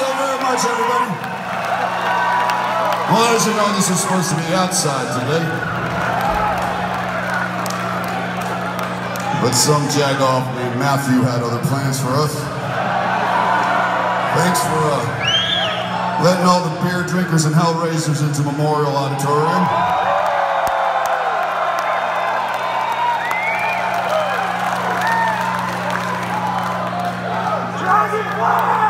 so very much, everybody. Well, as you know, this is supposed to be outside today. But some jagoff named Matthew had other plans for us. Thanks for uh, letting all the beer drinkers and hellraisers into Memorial Auditorium. Dragon